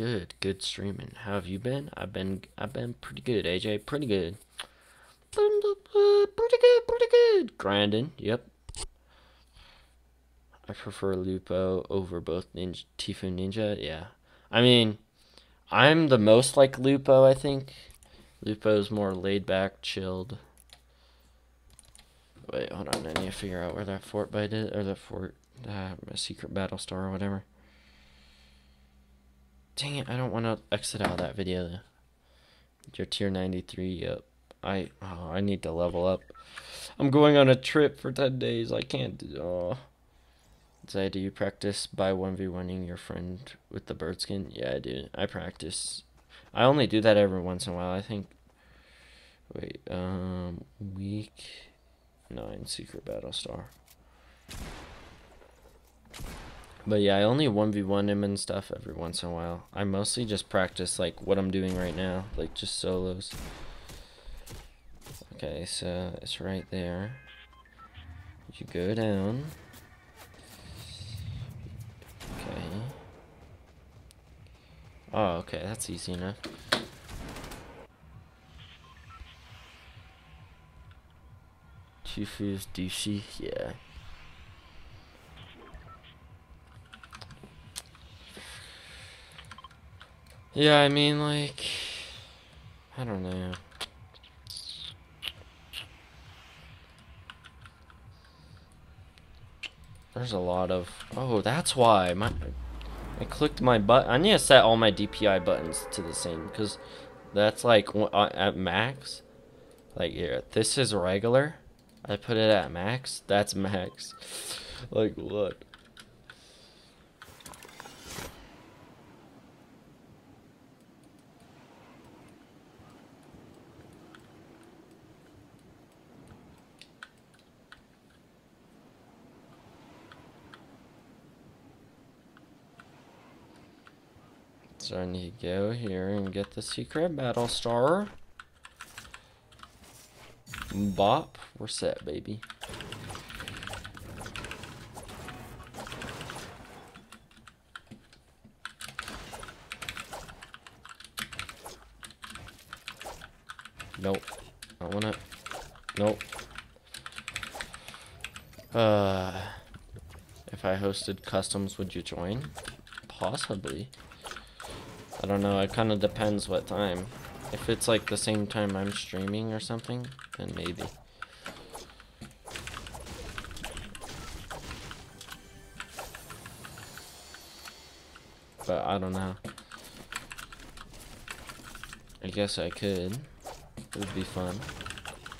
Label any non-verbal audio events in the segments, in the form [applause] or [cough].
good? Good streaming. How have you been? I've been I've been pretty good, AJ. Pretty good. Pretty good, pretty good. Grinding. Yep. I prefer Lupo over both Ninja, Tfue Ninja. Yeah. I mean, I'm the most like Lupo, I think. Lupo's more laid back, chilled. Wait, hold on. I need to figure out where that Fortbyte is, or the fort, uh, secret battle star or whatever. Dang it, I don't want to exit out of that video. Your tier 93, yep. I, oh, I need to level up. I'm going on a trip for 10 days. I can't do, oh. Zye, do you practice by 1v1ing your friend with the bird skin? Yeah, I do. I practice. I only do that every once in a while. I think, wait, um, week 9 secret battle star. But yeah, I only 1v1 him and stuff every once in a while. I mostly just practice like what I'm doing right now, like just solos. Okay, so it's right there. You go down. Okay. Oh, okay, that's easy enough. Tfue's douchey, yeah. Yeah, I mean, like, I don't know. There's a lot of, oh, that's why, my, I clicked my button, I need to set all my DPI buttons to the same, because that's like, uh, at max, like, here, this is regular, I put it at max, that's max, [laughs] like, what? So I need to go here and get the secret battle star. Bop. We're set, baby. Nope. I wanna. Nope. Uh. If I hosted customs, would you join? Possibly. I don't know, it kind of depends what time. If it's like the same time I'm streaming or something, then maybe. But I don't know. I guess I could. It would be fun.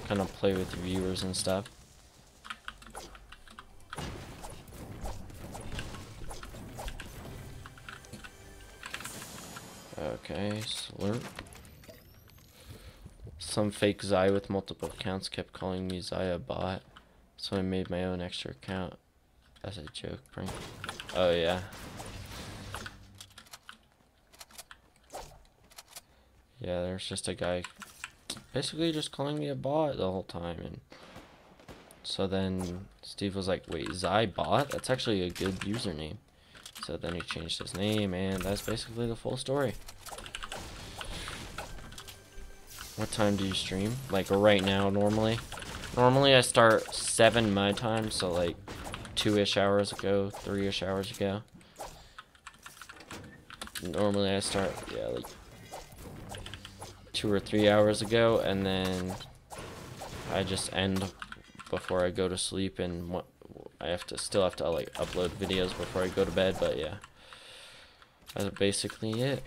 Kind of play with viewers and stuff. Slurp. Some fake Zye with multiple accounts kept calling me Zaya bot, so I made my own extra account as a joke prank. Oh yeah. Yeah, there's just a guy basically just calling me a bot the whole time and so then Steve was like, wait, Zye bot? That's actually a good username. So then he changed his name and that's basically the full story. What time do you stream? Like right now, normally? Normally I start 7 my time, so like 2-ish hours ago, 3-ish hours ago. Normally I start, yeah, like 2 or 3 hours ago, and then I just end before I go to sleep, and I have to still have to like upload videos before I go to bed, but yeah. That's basically it.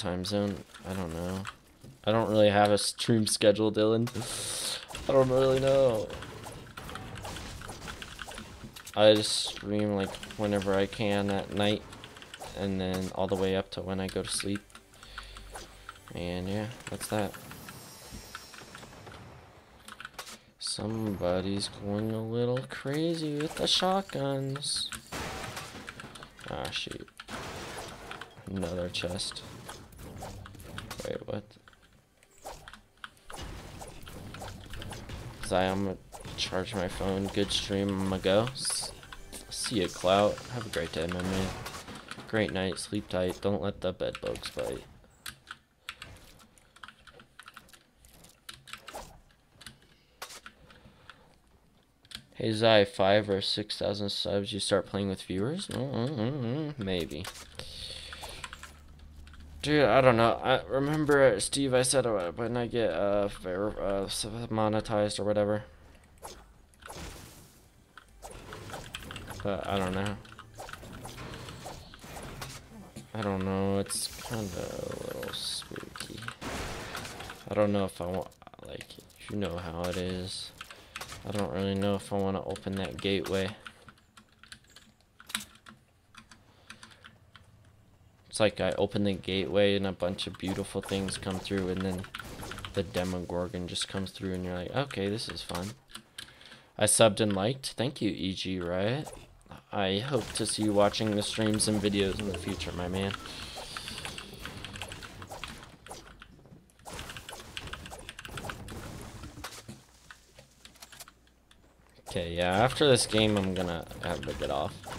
Time zone? I don't know. I don't really have a stream schedule, Dylan. I don't really know. I just stream like whenever I can at night and then all the way up to when I go to sleep. And yeah, that's that. Somebody's going a little crazy with the shotguns. Ah, shoot. Another chest. Wait, what? So I'm gonna charge my phone. Good stream. I'm gonna go. See you, Clout. Have a great day, my man. Great night. Sleep tight. Don't let the bed bugs bite. Hey Zye, five or six thousand subs, you start playing with viewers? Mm -hmm, maybe. Dude, I don't know. I remember Steve. I said uh, when I get uh, uh monetized or whatever. But I don't know. I don't know. It's kind of a little spooky. I don't know if I want like you know how it is. I don't really know if I want to open that gateway. Like I open the gateway and a bunch of beautiful things come through and then the Demogorgon just comes through and you're like, okay, this is fun. I subbed and liked. Thank you, EG Riot. I hope to see you watching the streams and videos in the future, my man. Okay, yeah, after this game, I'm gonna have to get off.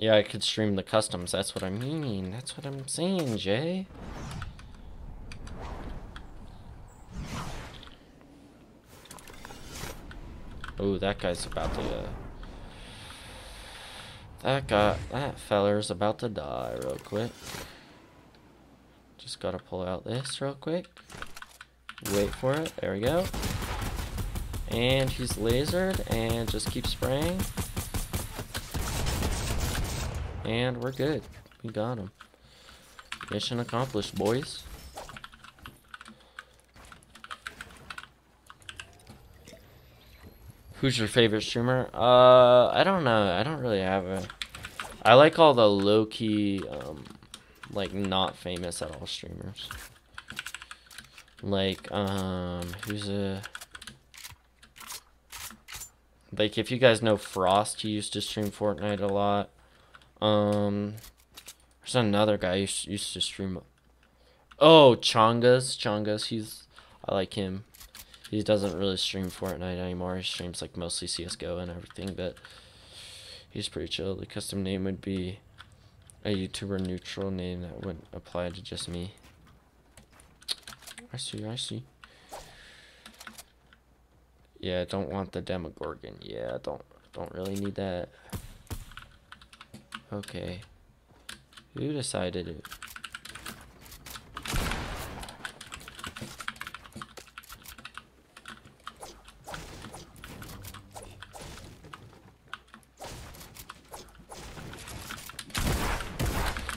Yeah, I could stream the customs, that's what I mean. That's what I'm saying, Jay. Oh, that guy's about to... Uh, that guy, that feller's about to die real quick. Just gotta pull out this real quick. Wait for it. There we go. And he's lasered and just keep spraying. And we're good. We got him. Mission accomplished, boys. Who's your favorite streamer? Uh, I don't know. I don't really have a... I like all the low-key, um, like, not famous at all streamers. Like, um, who's a... Like, if you guys know Frost, he used to stream Fortnite a lot. Um, there's another guy who used to stream. Oh, Chongas. Chongas, he's, I like him. He doesn't really stream Fortnite anymore. He streams, like, mostly CSGO and everything, but he's pretty chill. The custom name would be a YouTuber neutral name that would apply to just me. I see, I see. Yeah, I don't want the Demogorgon. Yeah, don't don't really need that. Okay. Who decided it?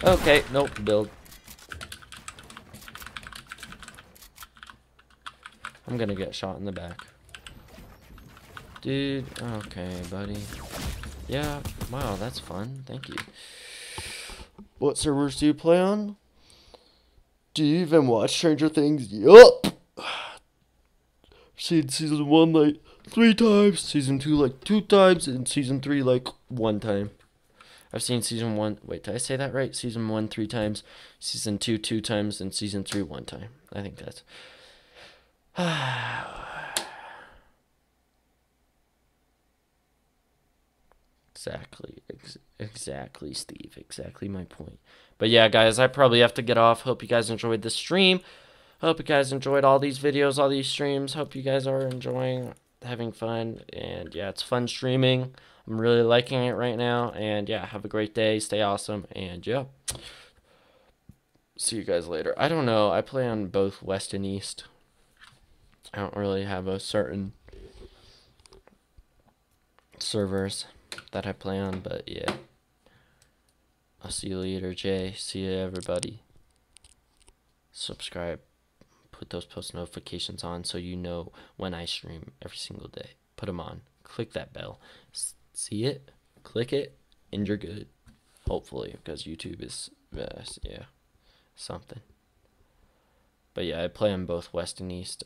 Okay, nope, build. I'm gonna get shot in the back. Dude, okay, buddy. Yeah, wow, that's fun. Thank you. What servers do you play on? Do you even watch Stranger Things? Yup! Seen season one like three times, season two like two times, and season three like one time. I've seen season one. Wait, did I say that right? Season one three times, season two two times, and season three one time. I think that's. [sighs] [sighs] Exactly. Ex exactly, Steve. Exactly my point. But yeah, guys, I probably have to get off. Hope you guys enjoyed the stream. Hope you guys enjoyed all these videos, all these streams. Hope you guys are enjoying, having fun. And yeah, it's fun streaming. I'm really liking it right now. And yeah, have a great day. Stay awesome. And yeah. See you guys later. I don't know. I play on both West and East. I don't really have a certain servers that I play on, but yeah. I'll see you later, Jay. See you, everybody. Subscribe. Put those post notifications on so you know when I stream every single day. Put them on. Click that bell. See it, click it, and you're good. Hopefully, because YouTube is, uh, yeah, something. But yeah, I play on both West and East.